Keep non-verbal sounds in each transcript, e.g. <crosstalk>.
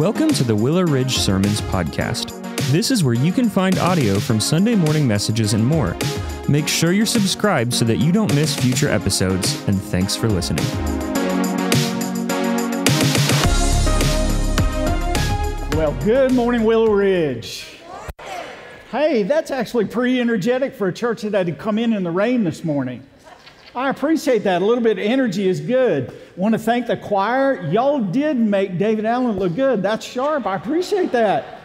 Welcome to the Willow Ridge Sermons Podcast. This is where you can find audio from Sunday morning messages and more. Make sure you're subscribed so that you don't miss future episodes, and thanks for listening. Well, good morning, Willow Ridge. Hey, that's actually pretty energetic for a church that had to come in in the rain this morning. I appreciate that. A little bit of energy is good. Want to thank the choir. Y'all did make David Allen look good. That's sharp. I appreciate that.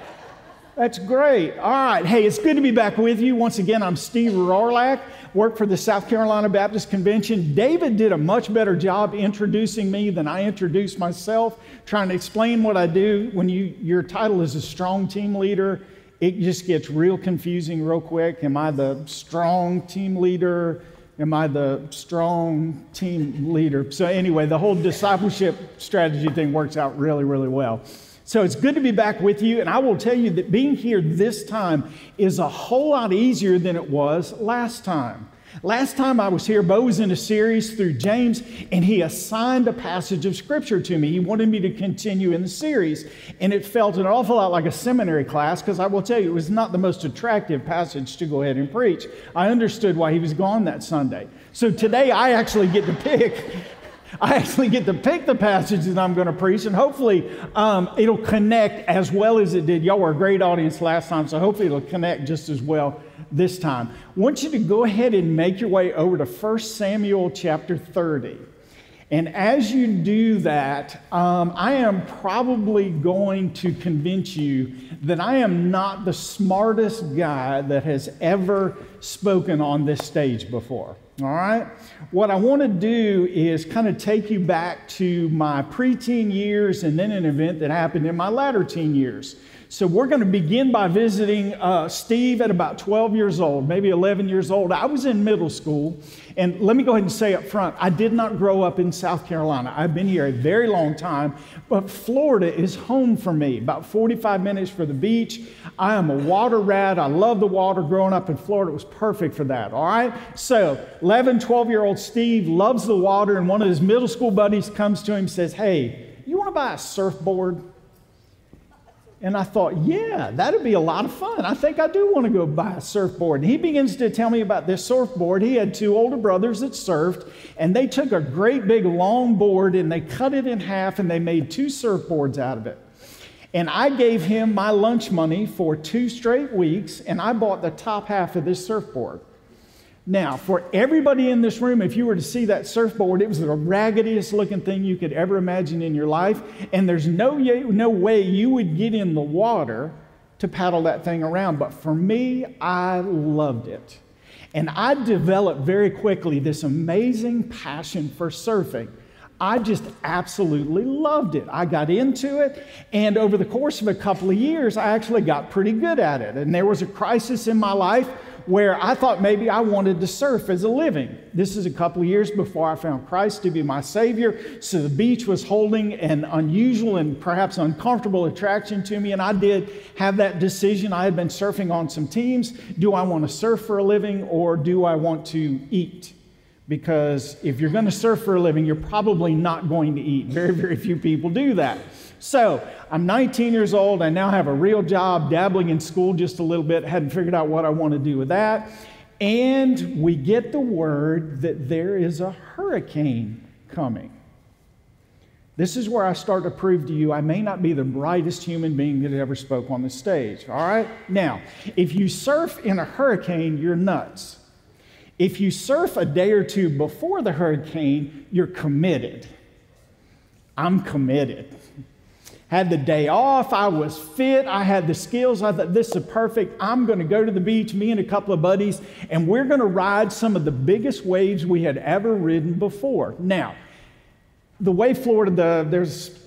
That's great. All right. Hey, it's good to be back with you. Once again, I'm Steve Rohrlack, work for the South Carolina Baptist Convention. David did a much better job introducing me than I introduced myself, trying to explain what I do. When you, your title is a strong team leader, it just gets real confusing real quick. Am I the strong team leader? Am I the strong team leader? So, anyway, the whole discipleship strategy thing works out really, really well. So, it's good to be back with you. And I will tell you that being here this time is a whole lot easier than it was last time. Last time I was here, Bo was in a series through James, and he assigned a passage of scripture to me. He wanted me to continue in the series, and it felt an awful lot like a seminary class because I will tell you, it was not the most attractive passage to go ahead and preach. I understood why he was gone that Sunday. So today I actually get to pick. <laughs> I actually get to pick the passage that I'm going to preach, and hopefully um, it'll connect as well as it did. Y'all were a great audience last time, so hopefully it'll connect just as well this time. I want you to go ahead and make your way over to 1 Samuel chapter 30. And as you do that, um, I am probably going to convince you that I am not the smartest guy that has ever spoken on this stage before. All right? What I want to do is kind of take you back to my preteen years and then an event that happened in my latter teen years. So we're going to begin by visiting uh, Steve at about 12 years old, maybe 11 years old. I was in middle school, and let me go ahead and say up front, I did not grow up in South Carolina. I've been here a very long time, but Florida is home for me. About 45 minutes for the beach. I am a water rat. I love the water. Growing up in Florida, was perfect for that. All right. So 11, 12 year old Steve loves the water, and one of his middle school buddies comes to him and says, "Hey, you want to buy a surfboard?" And I thought, yeah, that'd be a lot of fun. I think I do want to go buy a surfboard. And he begins to tell me about this surfboard. He had two older brothers that surfed, and they took a great big long board and they cut it in half and they made two surfboards out of it. And I gave him my lunch money for two straight weeks, and I bought the top half of this surfboard. Now, for everybody in this room, if you were to see that surfboard, it was the raggediest looking thing you could ever imagine in your life. And there's no, no way you would get in the water to paddle that thing around. But for me, I loved it. And I developed very quickly this amazing passion for surfing. I just absolutely loved it. I got into it, and over the course of a couple of years, I actually got pretty good at it. And there was a crisis in my life where I thought maybe I wanted to surf as a living. This is a couple of years before I found Christ to be my Savior. So the beach was holding an unusual and perhaps uncomfortable attraction to me. And I did have that decision. I had been surfing on some teams. Do I want to surf for a living or do I want to eat? Because if you're going to surf for a living, you're probably not going to eat. Very, very few people do that. So I'm 19 years old. I now have a real job, dabbling in school just a little bit, hadn't figured out what I want to do with that. And we get the word that there is a hurricane coming. This is where I start to prove to you I may not be the brightest human being that ever spoke on the stage. All right? Now, if you surf in a hurricane, you're nuts. If you surf a day or two before the hurricane, you're committed. I'm committed had the day off. I was fit. I had the skills. I thought, this is perfect. I'm going to go to the beach, me and a couple of buddies, and we're going to ride some of the biggest waves we had ever ridden before. Now, the way Florida, the, there's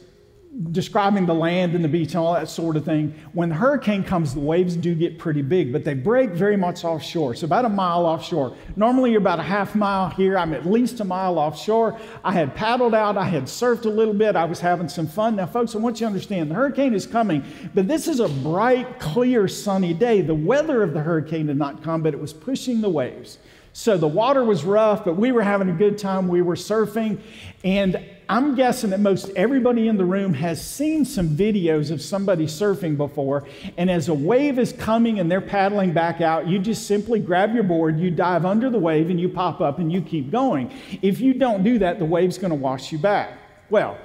describing the land and the beach and all that sort of thing. When the hurricane comes, the waves do get pretty big, but they break very much offshore. So about a mile offshore. Normally you're about a half mile here. I'm at least a mile offshore. I had paddled out. I had surfed a little bit. I was having some fun. Now, folks, I want you to understand the hurricane is coming, but this is a bright, clear, sunny day. The weather of the hurricane did not come, but it was pushing the waves. So the water was rough, but we were having a good time. We were surfing. And I'm guessing that most everybody in the room has seen some videos of somebody surfing before. And as a wave is coming and they're paddling back out, you just simply grab your board, you dive under the wave, and you pop up and you keep going. If you don't do that, the wave's going to wash you back. Well,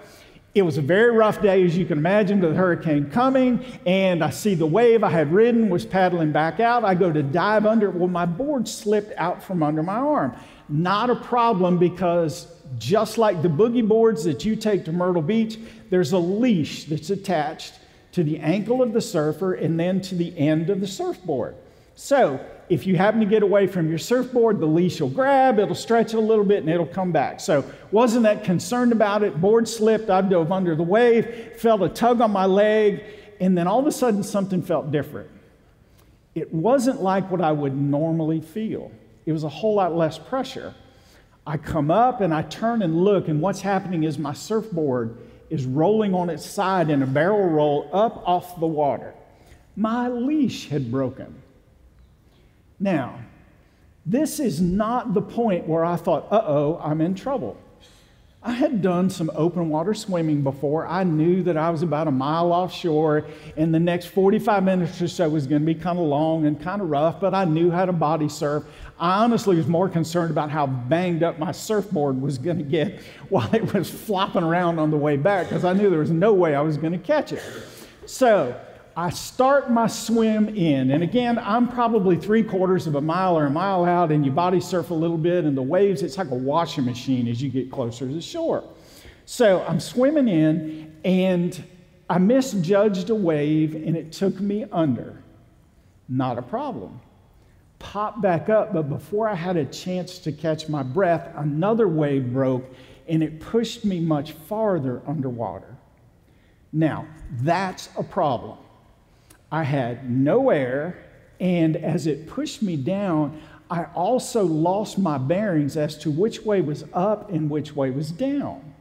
it was a very rough day, as you can imagine, with the hurricane coming, and I see the wave I had ridden was paddling back out. I go to dive under. Well, my board slipped out from under my arm. Not a problem because just like the boogie boards that you take to Myrtle Beach, there's a leash that's attached to the ankle of the surfer and then to the end of the surfboard. So if you happen to get away from your surfboard, the leash will grab, it'll stretch a little bit, and it'll come back. So, wasn't that concerned about it. Board slipped, I dove under the wave, felt a tug on my leg, and then all of a sudden something felt different. It wasn't like what I would normally feel, it was a whole lot less pressure. I come up and I turn and look, and what's happening is my surfboard is rolling on its side in a barrel roll up off the water. My leash had broken. Now, this is not the point where I thought, uh oh, I'm in trouble. I had done some open water swimming before. I knew that I was about a mile offshore, and the next 45 minutes or so was going to be kind of long and kind of rough, but I knew how to body surf. I honestly was more concerned about how banged up my surfboard was going to get <laughs> while it was flopping around on the way back because I knew there was no way I was going to catch it. So, I start my swim in, and again, I'm probably three quarters of a mile or a mile out, and you body surf a little bit, and the waves, it's like a washing machine as you get closer to the shore. So I'm swimming in, and I misjudged a wave, and it took me under. Not a problem. Popped back up, but before I had a chance to catch my breath, another wave broke, and it pushed me much farther underwater. Now, that's a problem I had no air, and as it pushed me down, I also lost my bearings as to which way was up and which way was down.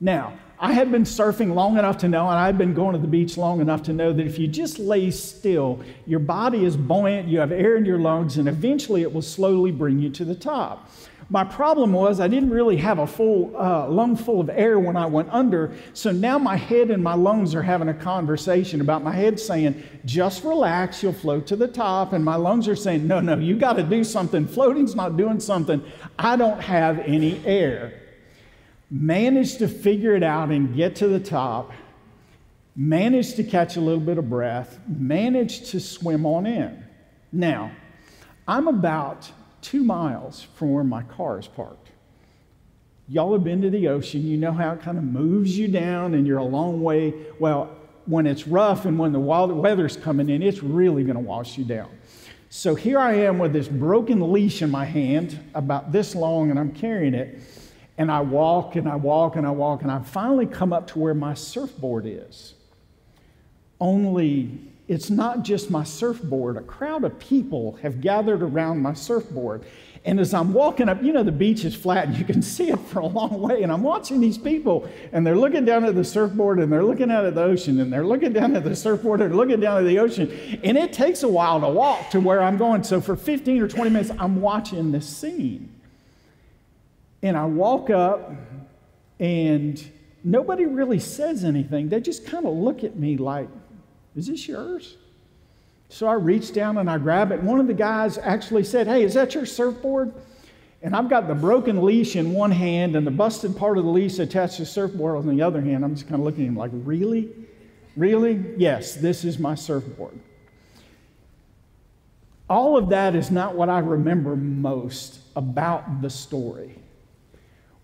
Now, I had been surfing long enough to know, and I'd been going to the beach long enough to know that if you just lay still, your body is buoyant, you have air in your lungs, and eventually it will slowly bring you to the top. My problem was I didn't really have a full uh, lung full of air when I went under. So now my head and my lungs are having a conversation about my head saying, just relax, you'll float to the top. And my lungs are saying, no, no, you got to do something. Floating's not doing something. I don't have any air. Managed to figure it out and get to the top. Managed to catch a little bit of breath. Managed to swim on in. Now, I'm about two miles from where my car is parked. Y'all have been to the ocean, you know how it kind of moves you down and you're a long way. Well, when it's rough and when the wild weather's coming in, it's really going to wash you down. So here I am with this broken leash in my hand, about this long, and I'm carrying it. And I walk and I walk and I walk, and I finally come up to where my surfboard is. Only it's not just my surfboard. A crowd of people have gathered around my surfboard. And as I'm walking up, you know, the beach is flat and you can <laughs> see it for a long way. And I'm watching these people and they're looking down at the surfboard and they're looking out at the ocean and they're looking down at the surfboard and looking down at the ocean. And it takes a while to walk to where I'm going. So for 15 or 20 minutes, I'm watching this scene. And I walk up and nobody really says anything. They just kind of look at me like, is this yours? So I reached down and I grabbed it. One of the guys actually said, Hey, is that your surfboard? And I've got the broken leash in one hand and the busted part of the leash attached to the surfboard on the other hand. I'm just kind of looking at him like, Really? Really? Yes, this is my surfboard. All of that is not what I remember most about the story.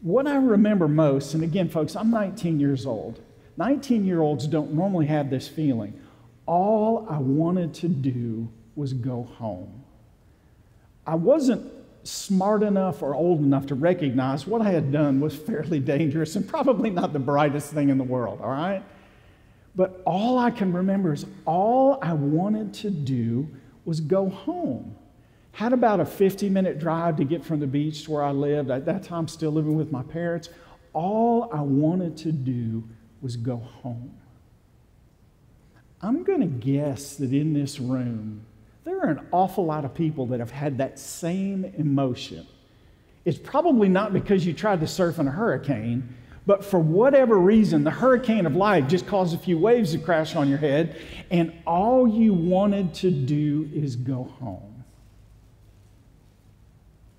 What I remember most, and again, folks, I'm 19 years old. 19 year olds don't normally have this feeling all I wanted to do was go home. I wasn't smart enough or old enough to recognize what I had done was fairly dangerous and probably not the brightest thing in the world, all right? But all I can remember is all I wanted to do was go home. Had about a 50 minute drive to get from the beach to where I lived. At that time, still living with my parents. All I wanted to do was go home. I'm going to guess that in this room, There are an awful lot of people that have had that same emotion. It's probably not because you tried to surf in a hurricane, but for whatever reason, the hurricane of life just caused a few waves to crash on your head, and all you wanted to do is go home.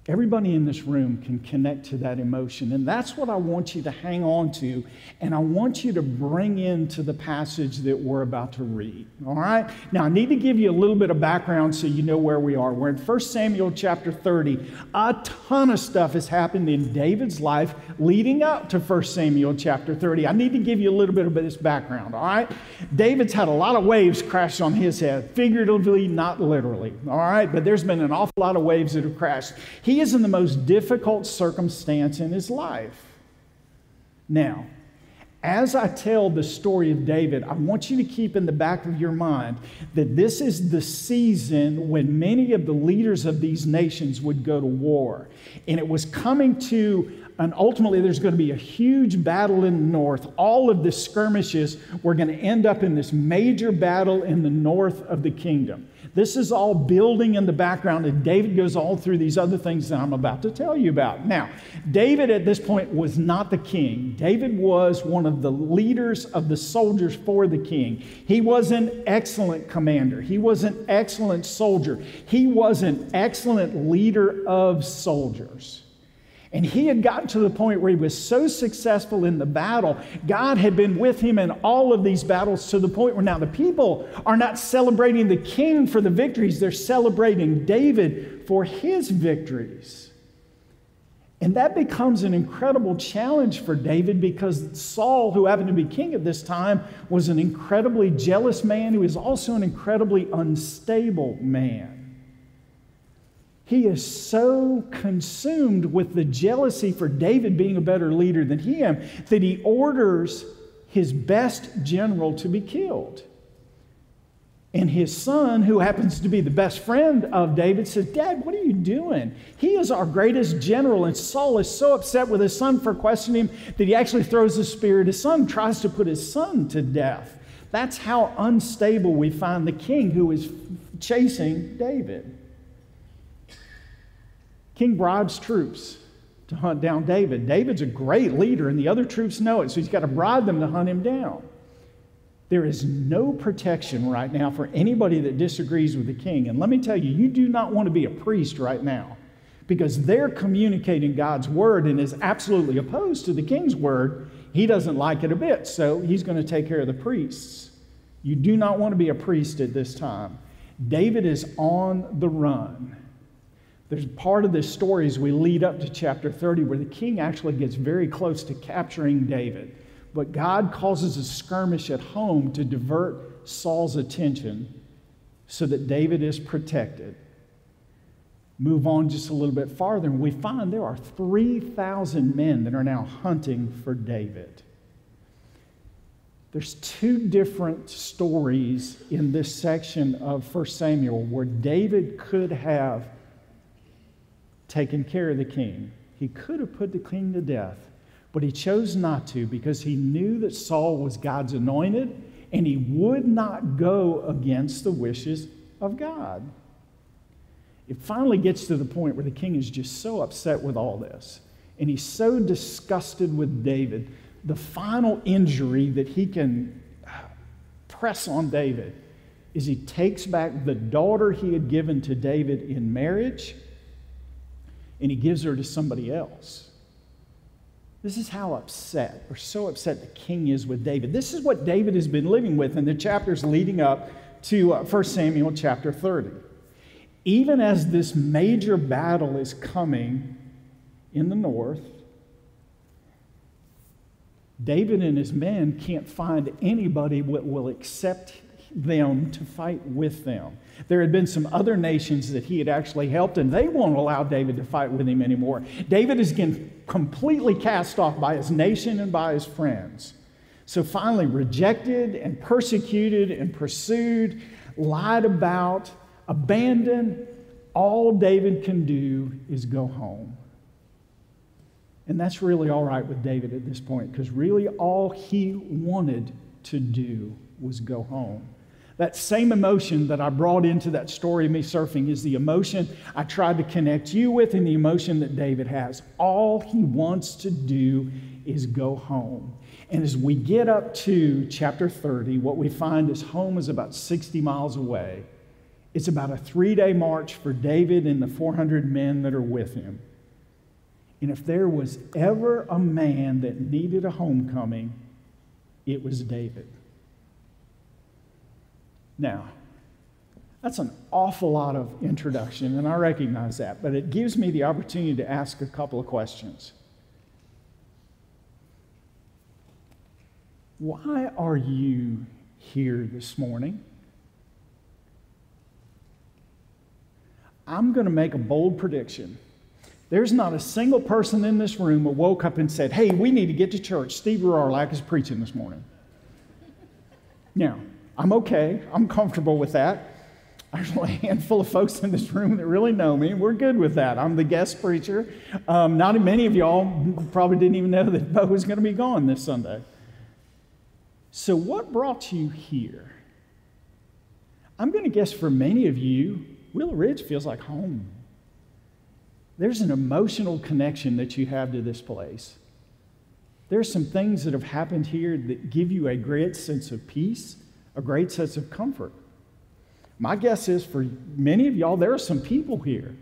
Everybody in this room can connect to that emotion. And that's what I want you to hang on to. And I want you to bring into the passage that we're about to read. All right? Now, I need to give you a little bit of background so you know where we are. We're in 1 Samuel chapter 30. A ton of stuff has happened in David's life leading up to 1 Samuel chapter 30. I need to give you a little bit of this background. All right? David's had a lot of waves crash on his head, figuratively, not literally. All right? But there's been an awful lot of waves that have crashed. He he is in the most difficult circumstance in his life. Now, as I tell the story of David, I want you to keep in the back of your mind that this is the season when many of the leaders of these nations would go to war. And it was coming to, and ultimately, there's going to be a huge battle in the north. All of the skirmishes were going to end up in this major battle in the north of the kingdom. This is all building in the background, and David goes all through these other things that I'm about to tell you about. Now, David at this point was not the king. David was one of the leaders of the soldiers for the king. He was an excellent commander, he was an excellent soldier, he was an excellent leader of soldiers. And he had gotten to the point where he was so successful in the battle. God had been with him in all of these battles to the point where now the people are not celebrating the king for the victories, they're celebrating David for his victories. And that becomes an incredible challenge for David because Saul, who happened to be king at this time, was an incredibly jealous man who was also an incredibly unstable man. He is so consumed with the jealousy for David being a better leader than him that he orders his best general to be killed. And his son, who happens to be the best friend of David, says, Dad, what are you doing? He is our greatest general. And Saul is so upset with his son for questioning him that he actually throws a spear at his son, tries to put his son to death. That's how unstable we find the king who is chasing David. King bribes troops to hunt down David. David's a great leader, and the other troops know it, so he's got to bribe them to hunt him down. There is no protection right now for anybody that disagrees with the king. And let me tell you, you do not want to be a priest right now because they're communicating God's word and is absolutely opposed to the king's word. He doesn't like it a bit, so he's going to take care of the priests. You do not want to be a priest at this time. David is on the run. There's part of this story as we lead up to chapter 30 where the king actually gets very close to capturing David. But God causes a skirmish at home to divert Saul's attention so that David is protected. Move on just a little bit farther, and we find there are 3,000 men that are now hunting for David. There's two different stories in this section of 1 Samuel where David could have taken care of the king. He could have put the king to death, but he chose not to because he knew that Saul was God's anointed and he would not go against the wishes of God. It finally gets to the point where the king is just so upset with all this and he's so disgusted with David. The final injury that he can press on David is he takes back the daughter he had given to David in marriage and he gives her to somebody else. This is how upset, or so upset the king is with David. This is what David has been living with in the chapters leading up to uh, 1 Samuel chapter 30. Even as this major battle is coming in the north, David and his men can't find anybody that will accept them to fight with them. There had been some other nations that he had actually helped, and they won't allow David to fight with him anymore. David is getting completely cast off by his nation and by his friends. So finally, rejected and persecuted and pursued, lied about, abandoned, all David can do is go home. And that's really all right with David at this point, because really all he wanted to do was go home. That same emotion that I brought into that story of me surfing is the emotion I tried to connect you with and the emotion that David has. All he wants to do is go home. And as we get up to chapter 30, what we find is home is about 60 miles away. It's about a three day march for David and the 400 men that are with him. And if there was ever a man that needed a homecoming, it was David. Now, that's an awful lot of introduction, and I recognize that, but it gives me the opportunity to ask a couple of questions. Why are you here this morning? I'm going to make a bold prediction. There's not a single person in this room that woke up and said, Hey, we need to get to church. Steve Rohrlack is preaching this morning. Now, I'm okay. I'm comfortable with that. There's only a handful of folks in this room that really know me. We're good with that. I'm the guest preacher. Um, not many of y'all probably didn't even know that Bo was going to be gone this Sunday. So, what brought you here? I'm going to guess for many of you, Willow Ridge feels like home. There's an emotional connection that you have to this place. There's some things that have happened here that give you a great sense of peace a great sense of comfort. My guess is for many of y'all, there are some people here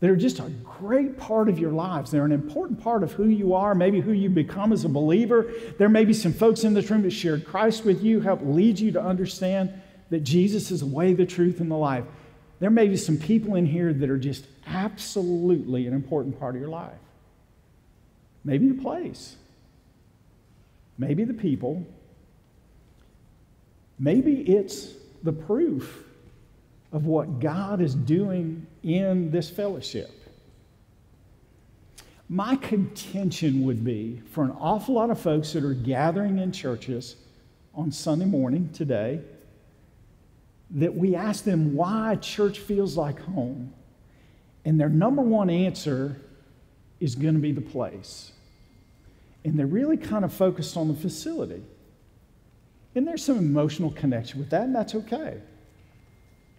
that are just a great part of your lives. They're an important part of who you are, maybe who you become as a believer. There may be some folks in this room that shared Christ with you, helped lead you to understand that Jesus is the way, the truth, and the life. There may be some people in here that are just absolutely an important part of your life. Maybe the place, maybe the people, Maybe it's the proof of what God is doing in this fellowship. My contention would be for an awful lot of folks that are gathering in churches on Sunday morning today that we ask them why church feels like home. And their number one answer is going to be the place. And they're really kind of focused on the facility. And there's some emotional connection with that, and that's okay.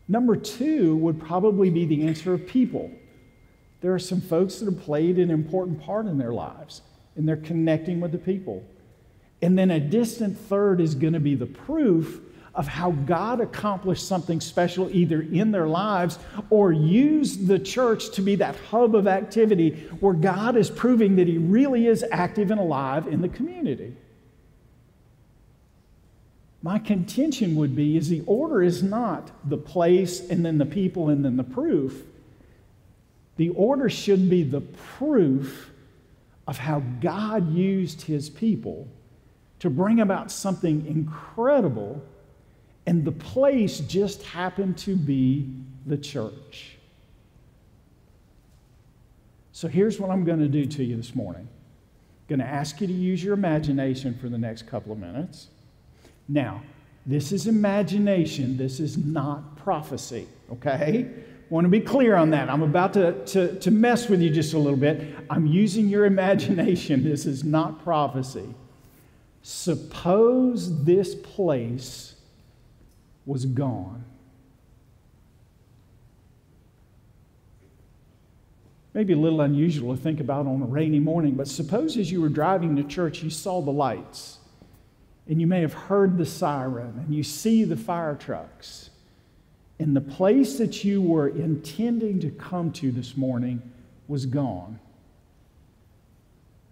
Number two would probably be the answer of people. There are some folks that have played an important part in their lives, and they're connecting with the people. And then a distant third is going to be the proof of how God accomplished something special either in their lives or used the church to be that hub of activity where God is proving that He really is active and alive in the community. My contention would be is the order is not the place and then the people and then the proof. The order should be the proof of how God used his people to bring about something incredible, and the place just happened to be the church. So here's what I'm going to do to you this morning. I'm going to ask you to use your imagination for the next couple of minutes. Now, this is imagination, this is not prophecy, okay? want to be clear on that. I'm about to, to, to mess with you just a little bit. I'm using your imagination. <laughs> This is not prophecy. Suppose this place was gone. Maybe a little unusual to think about on a rainy morning, but suppose as you were driving to church, you saw the lights and you may have heard the siren and you see the fire trucks. And the place that you were intending to come to this morning was gone.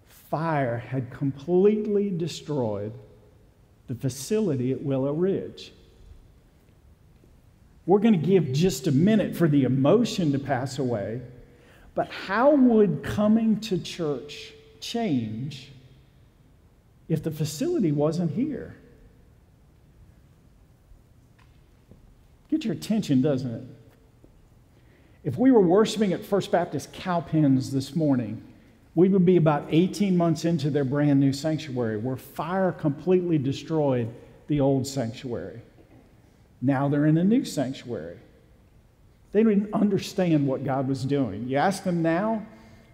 Fire had completely destroyed the facility at Willow Ridge. We're going to give just a minute for the emotion to pass away, but how would coming to church change if the facility wasn't here? Get your attention, doesn't it? If we were worshiping at First Baptist Cowpens this morning, we would be about 18 months into their brand new sanctuary where fire completely destroyed the old sanctuary. Now they're in a new sanctuary. They didn't understand what God was doing. You ask them now,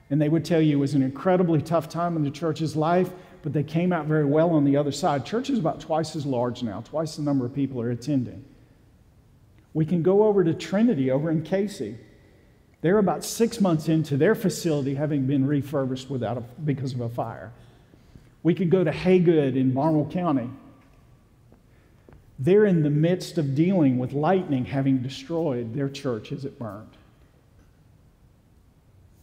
and they would tell you it was an incredibly tough time in the church's life but they came out very well on the other side. Church is about twice as large now, twice the number of people are attending. We can go over to Trinity over in Cayce. They're about six months into their facility having been refurbished without a, because of a fire. We could go to Haygood in Barnwell County. They're in the midst of dealing with lightning having destroyed their church as it burned.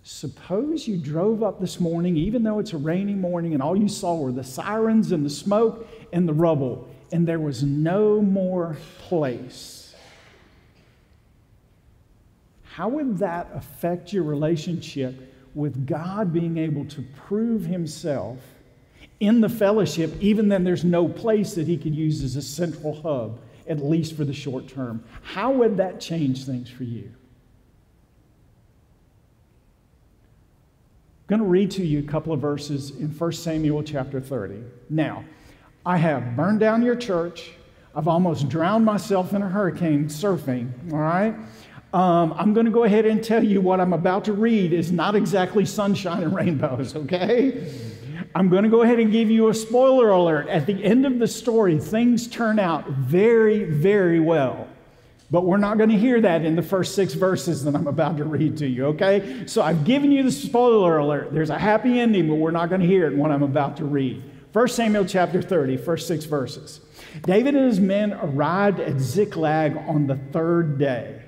Suppose you drove up this morning, even though it's a rainy morning, and all you saw were the sirens and the smoke and the rubble, and there was no more place. How would that affect your relationship with God being able to prove Himself in the fellowship, even then there's no place that He could use as a central hub, at least for the short term? How would that change things for you? Going to read to you a couple of verses in 1 Samuel chapter 30. Now, I have burned down your church. I've almost drowned myself in a hurricane surfing, all right? Um, I'm going to go ahead and tell you what I'm about to read is not exactly sunshine and rainbows, <laughs> okay? I'm going to go ahead and give you a spoiler alert. At the end of the story, things turn out very, very well. But we're not going to hear that in the first six verses that I'm about to read to you, okay? So I've given you the spoiler alert. There's a happy ending, but we're not going to hear it in what I'm about to read. 1 Samuel chapter 30, first six verses. David and his men arrived at Ziklag on the third day.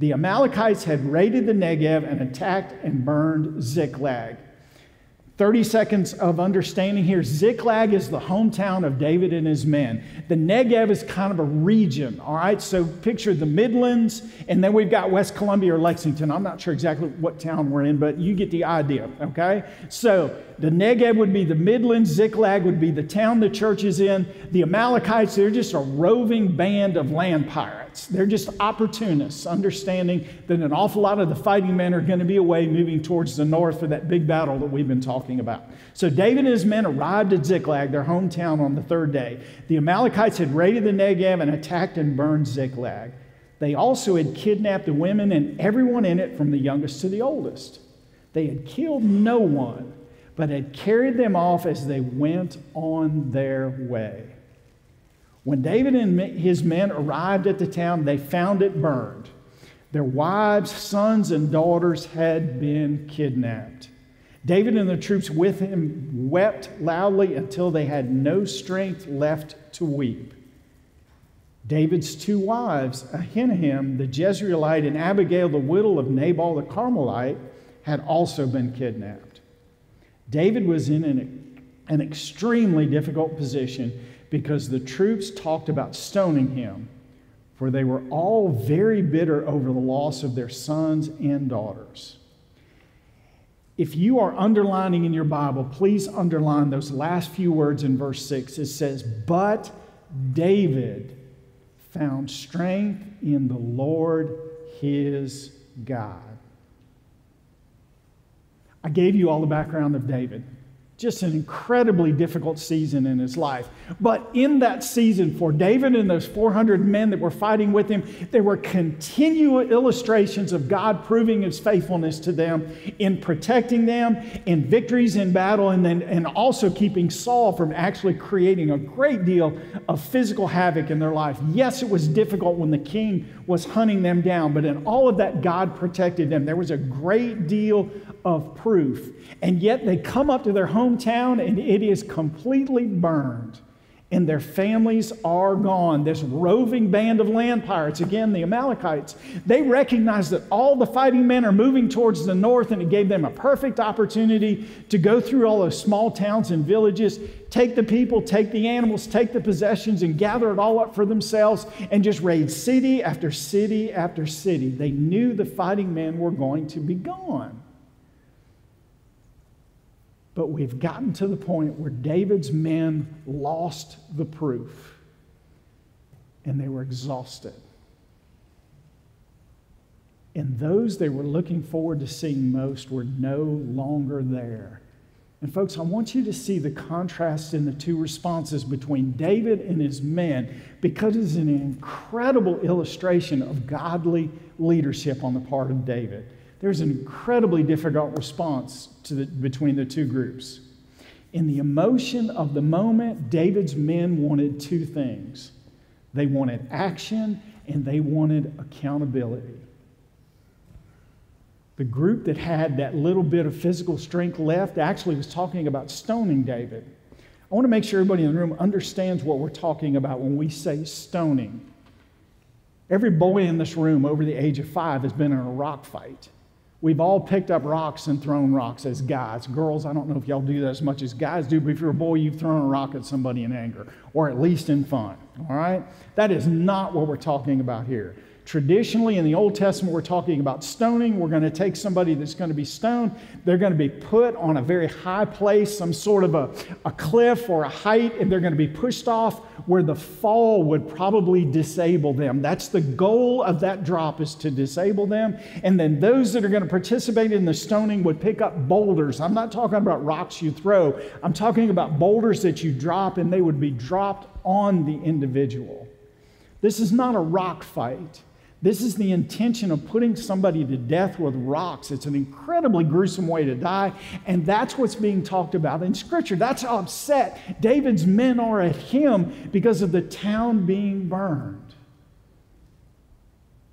The Amalekites had raided the Negev and attacked and burned Ziklag. 30 seconds of understanding here. Ziklag is the hometown of David and his men. The Negev is kind of a region, all right? So picture the Midlands, and then we've got West Columbia or Lexington. I'm not sure exactly what town we're in, but you get the idea, okay? So the Negev would be the Midlands, Ziklag would be the town the church is in. The Amalekites, they're just a roving band of land pirates. They're just opportunists, understanding that an awful lot of the fighting men are going to be away moving towards the north for that big battle that we've been talking about. So David and his men arrived at Ziklag, their hometown, on the third day. The Amalekites had raided the Negev and attacked and burned Ziklag. They also had kidnapped the women and everyone in it from the youngest to the oldest. They had killed no one but had carried them off as they went on their way. When David and his men arrived at the town, they found it burned. Their wives, sons, and daughters had been kidnapped. David and the troops with him wept loudly until they had no strength left to weep. David's two wives, Ahinoam the Jezreelite and Abigail the widow of Nabal the Carmelite, had also been kidnapped. David was in an, an extremely difficult position because the troops talked about stoning him, for they were all very bitter over the loss of their sons and daughters. If you are underlining in your Bible, please underline those last few words in verse 6. It says, But David found strength in the Lord his God. I gave you all the background of David. Just an incredibly difficult season in his life. But in that season, for David and those 400 men that were fighting with him, there were continual illustrations of God proving his faithfulness to them in protecting them, in victories in battle, and then and also keeping Saul from actually creating a great deal of physical havoc in their life. Yes, it was difficult when the king was hunting them down, but in all of that, God protected them. There was a great deal of proof. And yet they come up to their hometown and it is completely burned. And their families are gone. This roving band of land pirates, again, the Amalekites, they recognize that all the fighting men are moving towards the north, and it gave them a perfect opportunity to go through all those small towns and villages, take the people, take the animals, take the possessions, and gather it all up for themselves, and just raid city after city after city. They knew the fighting men were going to be gone. But we've gotten to the point where David's men lost the proof and they were exhausted. And those they were looking forward to seeing most were no longer there. And, folks, I want you to see the contrast in the two responses between David and his men because it's an incredible illustration of godly leadership on the part of David there's an incredibly difficult response to the, between the two groups. In the emotion of the moment, David's men wanted two things they wanted action and they wanted accountability. The group that had that little bit of physical strength left actually was talking about stoning David. I want to make sure everybody in the room understands what we're talking about when we say stoning. Every boy in this room over the age of five has been in a rock fight. We've all picked up rocks and thrown rocks as guys. Girls, I don't know if y'all do that as much as guys do, but if you're a boy, you've thrown a rock at somebody in anger, or at least in fun. All right? That is not what we're talking about here. Traditionally, in the Old Testament, we're talking about stoning. We're going to take somebody that's going to be stoned. They're going to be put on a very high place, some sort of a, a cliff or a height, and they're going to be pushed off where the fall would probably disable them. That's the goal of that drop is to disable them. And then those that are going to participate in the stoning would pick up boulders. I'm not talking about rocks you throw. I'm talking about boulders that you drop, and they would be dropped on the individual. This is not a rock fight. This is the intention of putting somebody to death with rocks. It's an incredibly gruesome way to die, and that's what's being talked about in Scripture. That's how upset David's men are at him because of the town being burned.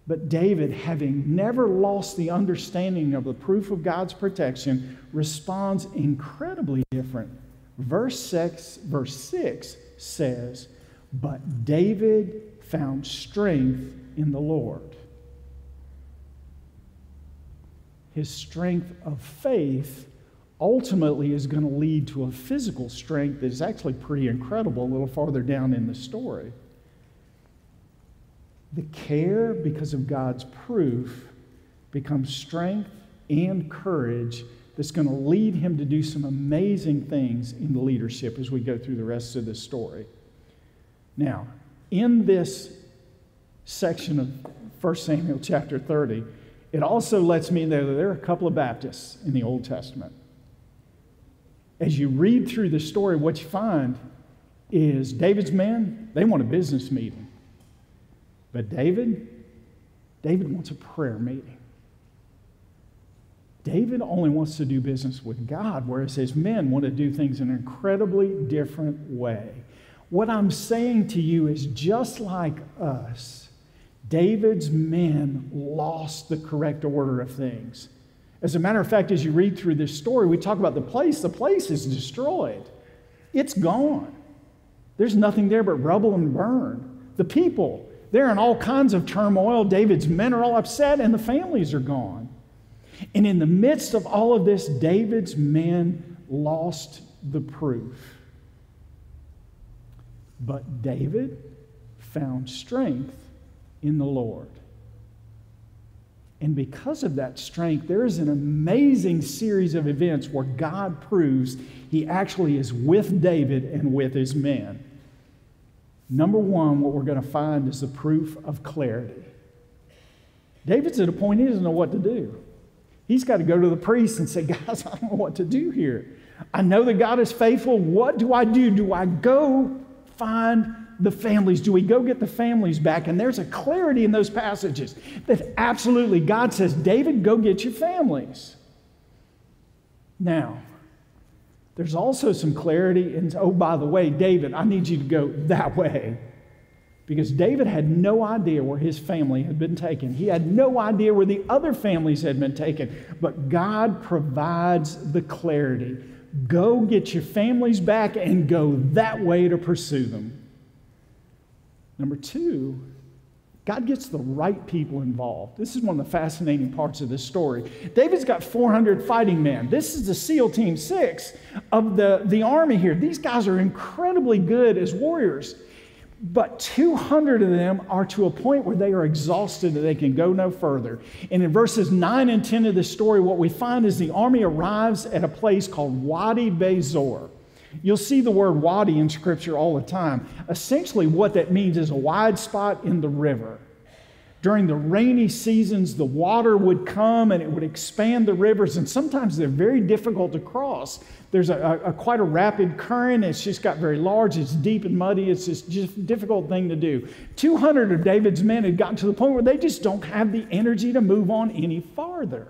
But David, having never lost the understanding of the proof of God's protection, responds incredibly different. Verse 6, verse 6 says, But David found strength in the Lord. His strength of faith ultimately is going to lead to a physical strength that is actually pretty incredible a little farther down in the story. The care, because of God's proof, becomes strength and courage that's going to lead him to do some amazing things in the leadership as we go through the rest of the story. Now, in this section of 1 Samuel chapter 30, it also lets me know that there are a couple of Baptists in the Old Testament. As you read through the story, what you find is David's men, they want a business meeting. But David, David wants a prayer meeting. David only wants to do business with God, whereas his men want to do things in an incredibly different way. What I'm saying to you is just like us, David's men lost the correct order of things. As a matter of fact, as you read through this story, we talk about the place. The place is destroyed, it's gone. There's nothing there but rubble and burn. The people, they're in all kinds of turmoil. David's men are all upset, and the families are gone. And in the midst of all of this, David's men lost the proof. But David found strength in the Lord. And because of that strength, there is an amazing series of events where God proves he actually is with David and with his men. Number one, what we're going to find is the proof of clarity. David's at a point he doesn't know what to do. He's got to go to the priest and say, <laughs> Guys, I don't know what to do here. I know that God is faithful. What do I do? Do I go find the families? Do we go get the families back? And there's a clarity in those passages that absolutely God says, David, go get your families. Now, there's also some clarity in, oh, by the way, David, I need you to go that way. Because David had no idea where his family had been taken. He had no idea where the other families had been taken. But God provides the clarity. Go get your families back and go that way to pursue them. Number two, God gets the right people involved. This is one of the fascinating parts of this story. David's got 400 fighting men. This is the SEAL Team 6 of the, the army here. These guys are incredibly good as warriors, but 200 of them are to a point where they are exhausted and they can go no further. And in verses 9 and 10 of this story, what we find is the army arrives at a place called Wadi Besor. You'll see the word wadi in Scripture all the time. Essentially, what that means is a wide spot in the river. During the rainy seasons, the water would come and it would expand the rivers, and sometimes they're very difficult to cross. There's a, a, a quite a rapid current. It's just got very large. It's deep and muddy. It's just, just a difficult thing to do. 200 of David's men had gotten to the point where they just don't have the energy to move on any farther.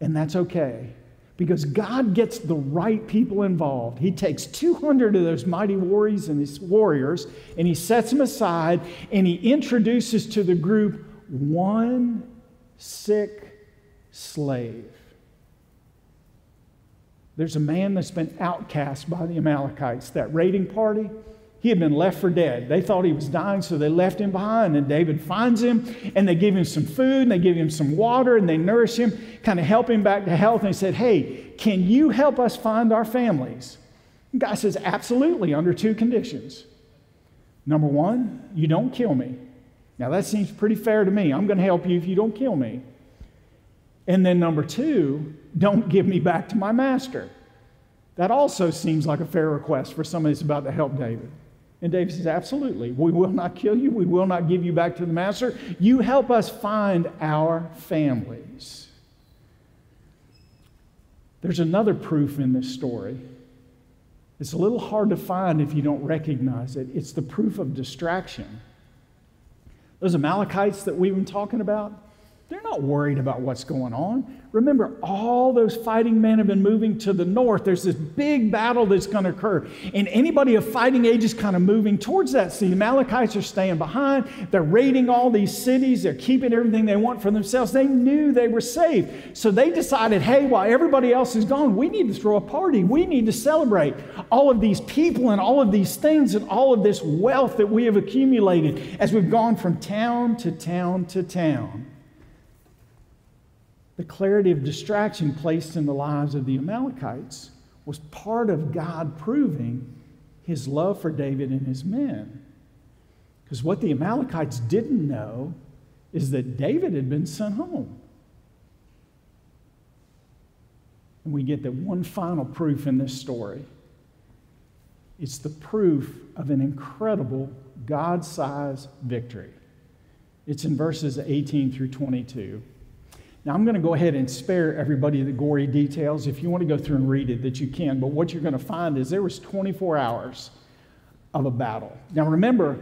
And that's okay because God gets the right people involved. He takes 200 of those mighty warriors and these warriors and he sets them aside and he introduces to the group one sick slave. There's a man that's been outcast by the Amalekites, that raiding party. He had been left for dead. They thought he was dying, so they left him behind. And David finds him, and they give him some food, and they give him some water, and they nourish him, kind of help him back to health. And he said, Hey, can you help us find our families? The guy says, Absolutely, under two conditions. Number one, you don't kill me. Now, that seems pretty fair to me. I'm going to help you if you don't kill me. And then number two, don't give me back to my master. That also seems like a fair request for somebody that's about to help David. And David says, Absolutely. We will not kill you. We will not give you back to the master. You help us find our families. There's another proof in this story. It's a little hard to find if you don't recognize it. It's the proof of distraction. Those Amalekites that we've been talking about, they're not worried about what's going on. Remember, all those fighting men have been moving to the north. There's this big battle that's going to occur. And anybody of fighting age is kind of moving towards that. See, the Amalekites are staying behind. They're raiding all these cities. They're keeping everything they want for themselves. They knew they were safe. So they decided hey, while everybody else is gone, we need to throw a party. We need to celebrate all of these people and all of these things and all of this wealth that we have accumulated as we've gone from town to town to town the clarity of distraction placed in the lives of the Amalekites was part of God proving his love for David and his men. Because what the Amalekites didn't know is that David had been sent home. And we get that one final proof in this story. It's the proof of an incredible God sized victory. It's in verses 18 through 22. Now, I'm going to go ahead and spare everybody the gory details. If you want to go through and read it, that you can. But what you're going to find is there was 24 hours of a battle. Now, remember,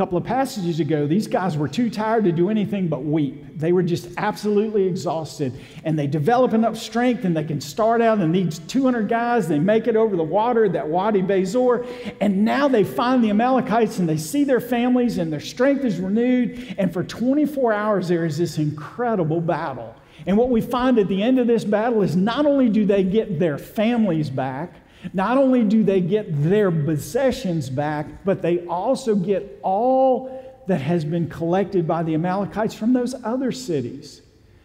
couple of passages ago, these guys were too tired to do anything but weep. They were just absolutely exhausted. And they develop enough strength and they can start out and these 200 guys, they make it over the water, that Wadi Besor. And now they find the Amalekites and they see their families and their strength is renewed. And for 24 hours, there is this incredible battle. And what we find at the end of this battle is not only do they get their families back, not only do they get their possessions back, but they also get all that has been collected by the Amalekites from those other cities.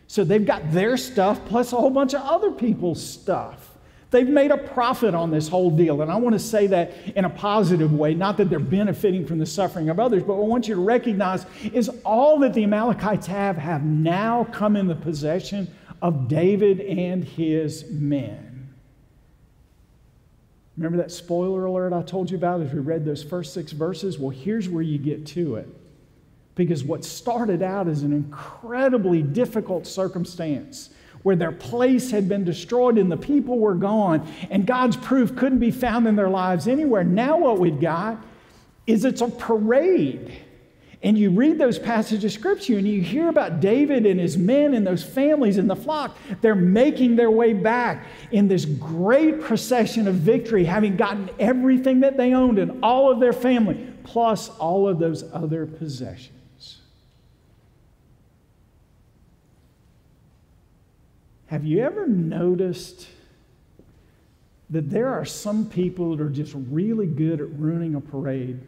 So they've got their stuff plus a whole bunch of other people's stuff. They've made a profit on this whole deal. And I want to say that in a positive way, not that they're benefiting from the suffering of others, but what I want you to recognize is all that the Amalekites have have now come in the possession of David and his men. Remember that spoiler alert I told you about as we read those first six verses? Well, here's where you get to it. Because what started out as an incredibly difficult circumstance where their place had been destroyed and the people were gone and God's proof couldn't be found in their lives anywhere. Now, what we've got is it's a parade and you read those passages of scripture and you hear about David and his men and those families and the flock. They're making their way back in this great procession of victory, having gotten everything that they owned and all of their family, plus all of those other possessions. Have you ever noticed that there are some people that are just really good at ruining a parade?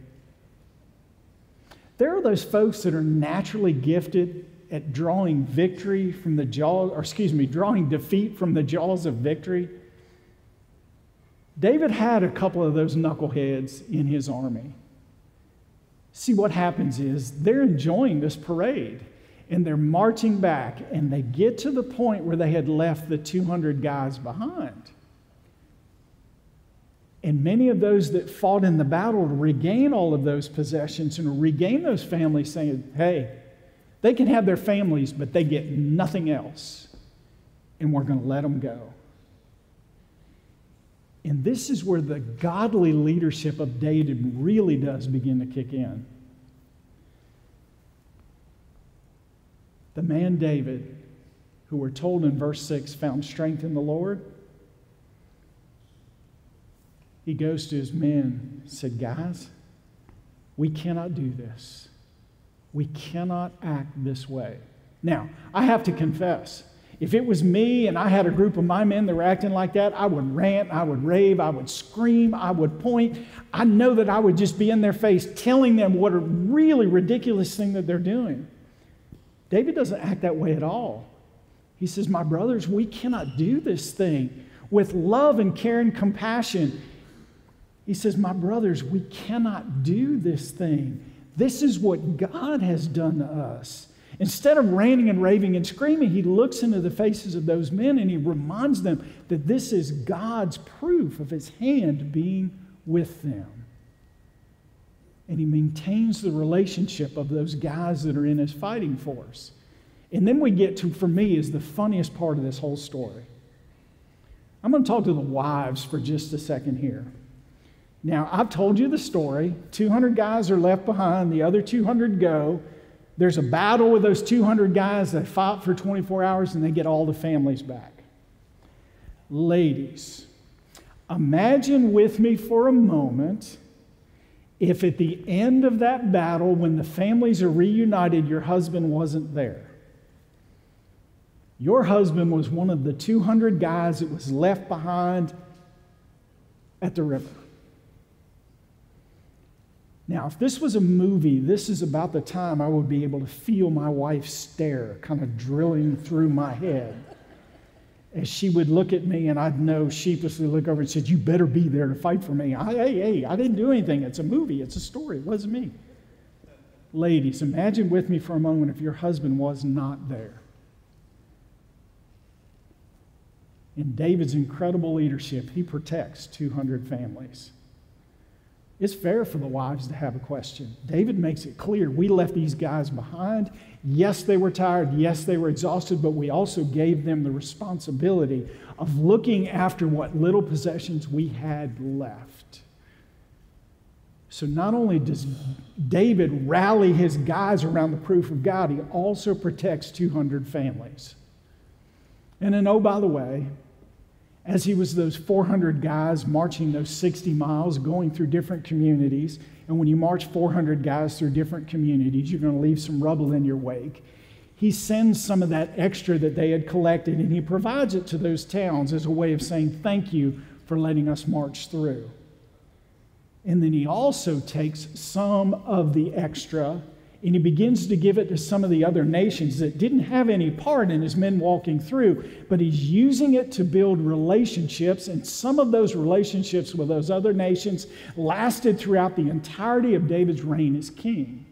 There are those folks that are naturally gifted at drawing victory from the jaws, or excuse me, drawing defeat from the jaws of victory. David had a couple of those knuckleheads in his army. See, what happens is they're enjoying this parade and they're marching back, and they get to the point where they had left the 200 guys behind. And many of those that fought in the battle to regain all of those possessions and regain those families saying, hey, they can have their families, but they get nothing else. And we're going to let them go. And this is where the godly leadership of David really does begin to kick in. The man David, who we're told in verse 6 found strength in the Lord, he goes to his men said, Guys, we cannot do this. We cannot act this way. Now, I have to confess, if it was me and I had a group of my men that were acting like that, I would rant, I would rave, I would scream, I would point. I know that I would just be in their face telling them what a really ridiculous thing that they're doing. David doesn't act that way at all. He says, My brothers, we cannot do this thing with love and care and compassion. He says, My brothers, we cannot do this thing. This is what God has done to us. Instead of ranting and raving and screaming, he looks into the faces of those men and he reminds them that this is God's proof of his hand being with them. And he maintains the relationship of those guys that are in his fighting force. And then we get to, for me, is the funniest part of this whole story. I'm going to talk to the wives for just a second here. Now, I've told you the story. 200 guys are left behind, the other 200 go. There's a battle with those 200 guys that fight for 24 hours and they get all the families back. Ladies, imagine with me for a moment if at the end of that battle, when the families are reunited, your husband wasn't there. Your husband was one of the 200 guys that was left behind at the river. Now, if this was a movie, this is about the time I would be able to feel my wife's stare kind of drilling through my head. As she would look at me, and I'd know sheepishly look over and said, You better be there to fight for me. I, hey, hey, I didn't do anything. It's a movie, it's a story. It wasn't me. Ladies, imagine with me for a moment if your husband was not there. In David's incredible leadership, he protects 200 families. It's fair for the wives to have a question. David makes it clear we left these guys behind. Yes, they were tired. Yes, they were exhausted, but we also gave them the responsibility of looking after what little possessions we had left. So not only does David rally his guys around the proof of God, he also protects 200 families. And then, oh, by the way, as he was those 400 guys marching those 60 miles, going through different communities. And when you march 400 guys through different communities, you're going to leave some rubble in your wake. He sends some of that extra that they had collected and he provides it to those towns as a way of saying thank you for letting us march through. And then he also takes some of the extra and he begins to give it to some of the other nations that didn't have any part in his men walking through, but he's using it to build relationships. And some of those relationships with those other nations lasted throughout the entirety of David's reign as king.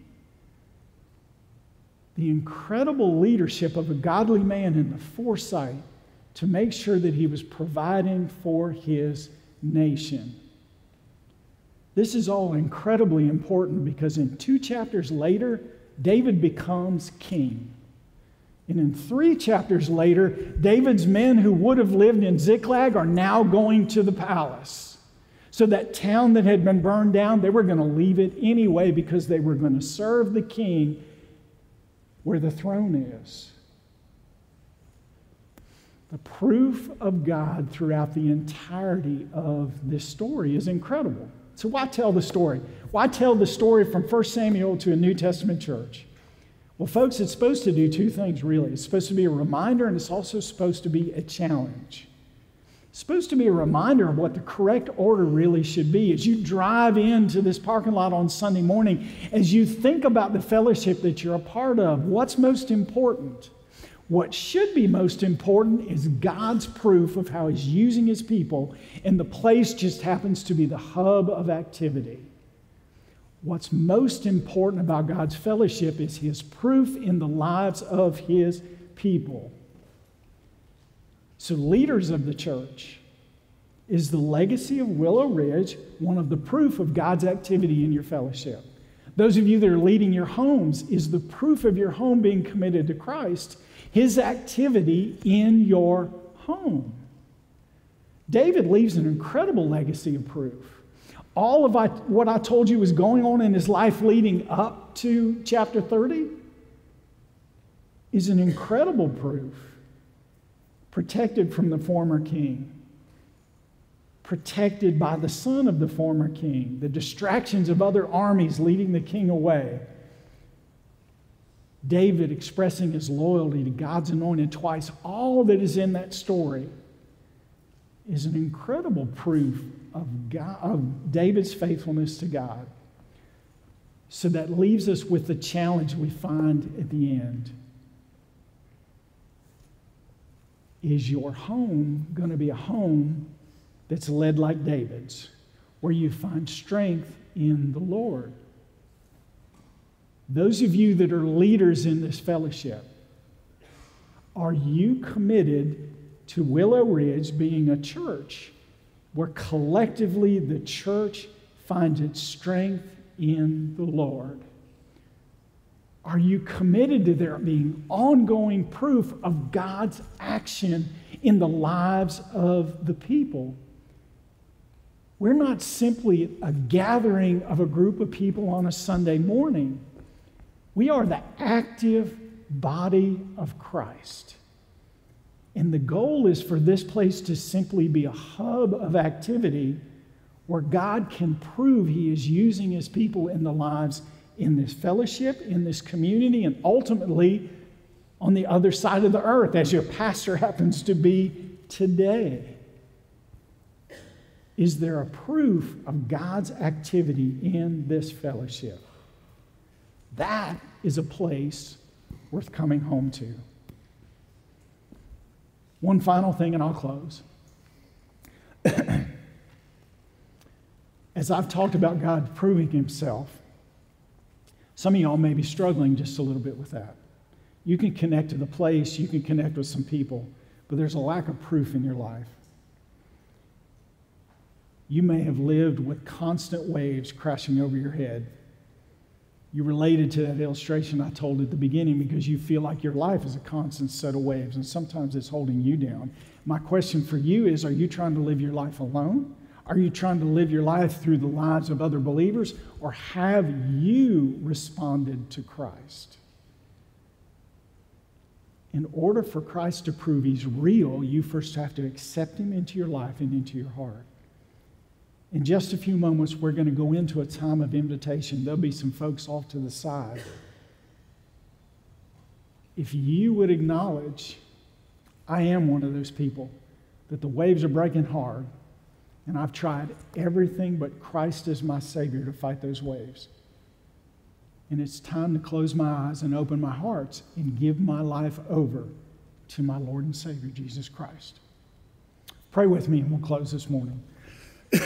The incredible leadership of a godly man and the foresight to make sure that he was providing for his nation. This is all incredibly important because in two chapters later, David becomes king. And in three chapters later, David's men who would have lived in Ziklag are now going to the palace. So that town that had been burned down, they were going to leave it anyway because they were going to serve the king where the throne is. The proof of God throughout the entirety of this story is incredible. So, why tell the story? Why tell the story from 1 Samuel to a New Testament church? Well, folks, it's supposed to do two things, really. It's supposed to be a reminder, and it's also supposed to be a challenge. It's supposed to be a reminder of what the correct order really should be. As you drive into this parking lot on Sunday morning, as you think about the fellowship that you're a part of, what's most important? What should be most important is God's proof of how He's using His people, and the place just happens to be the hub of activity. What's most important about God's fellowship is His proof in the lives of His people. So, leaders of the church, is the legacy of Willow Ridge one of the proof of God's activity in your fellowship? Those of you that are leading your homes, is the proof of your home being committed to Christ his activity in your home. David leaves an incredible legacy of proof. All of I, what I told you was going on in his life leading up to chapter 30 is an incredible proof protected from the former king, protected by the son of the former king, the distractions of other armies leading the king away. David expressing his loyalty to God's anointed twice, all that is in that story is an incredible proof of, God, of David's faithfulness to God. So that leaves us with the challenge we find at the end. Is your home going to be a home that's led like David's, where you find strength in the Lord? Those of you that are leaders in this fellowship, are you committed to Willow Ridge being a church where collectively the church finds its strength in the Lord? Are you committed to there being ongoing proof of God's action in the lives of the people? We're not simply a gathering of a group of people on a Sunday morning. We are the active body of Christ. And the goal is for this place to simply be a hub of activity where God can prove He is using His people in the lives in this fellowship, in this community, and ultimately on the other side of the earth, as your pastor <laughs> happens to be today. Is there a proof of God's activity in this fellowship? That is a place worth coming home to. One final thing, and I'll close. <clears throat> As I've talked about God proving Himself, some of y'all may be struggling just a little bit with that. You can connect to the place, you can connect with some people, but there's a lack of proof in your life. You may have lived with constant waves crashing over your head you related to that illustration I told at the beginning because you feel like your life is a constant set of waves, and sometimes it's holding you down. My question for you is Are you trying to live your life alone? Are you trying to live your life through the lives of other believers? Or have you responded to Christ? In order for Christ to prove he's real, you first have to accept him into your life and into your heart. In just a few moments, we're going to go into a time of invitation. There'll be some folks off to the side. If you would acknowledge, I am one of those people, that the waves are breaking hard, and I've tried everything but Christ as my Savior to fight those waves. And it's time to close my eyes and open my heart and give my life over to my Lord and Savior, Jesus Christ. Pray with me, and we'll close this morning. <coughs>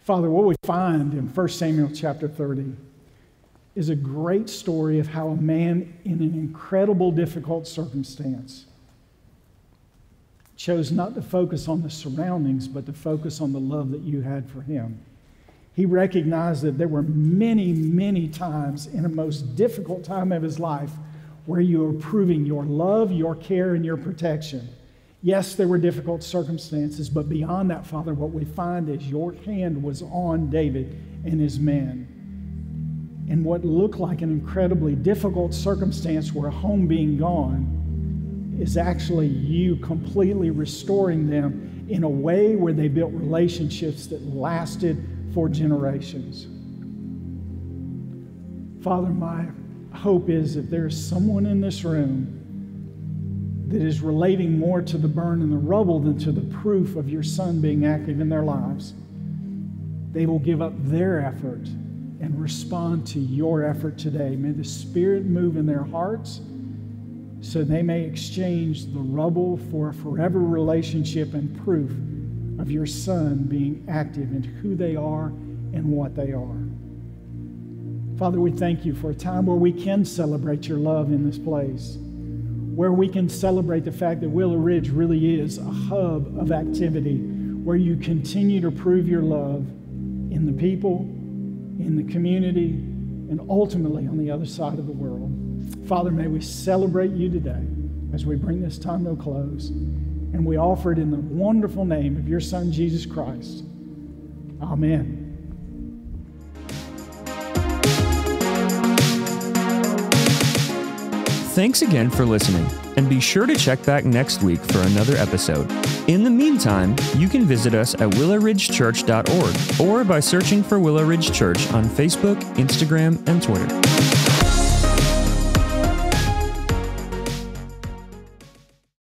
Father, what we find in 1 Samuel chapter 30 is a great story of how a man in an incredible, difficult circumstance chose not to focus on the surroundings, but to focus on the love that you had for him. He recognized that there were many, many times in a most difficult time of his life where you were proving your love, your care, and your protection. Yes, there were difficult circumstances, but beyond that, Father, what we find is your hand was on David and his men. In what looked like an incredibly difficult circumstance where a home being gone is actually you completely restoring them in a way where they built relationships that lasted for generations. Father, my hope is if there's someone in this room that is relating more to the burn and the rubble than to the proof of your son being active in their lives, they will give up their effort and respond to your effort today. May the Spirit move in their hearts so they may exchange the rubble for a forever relationship and proof of your Son being active in who they are and what they are. Father, we thank you for a time where we can celebrate your love in this place where we can celebrate the fact that Willow Ridge really is a hub of activity where you continue to prove your love in the people, in the community, and ultimately on the other side of the world. Father, may we celebrate you today as we bring this time to a close. And we offer it in the wonderful name of your Son, Jesus Christ. Amen. Thanks again for listening, and be sure to check back next week for another episode. In the meantime, you can visit us at willowridgechurch.org or by searching for Willow Ridge Church on Facebook, Instagram, and Twitter.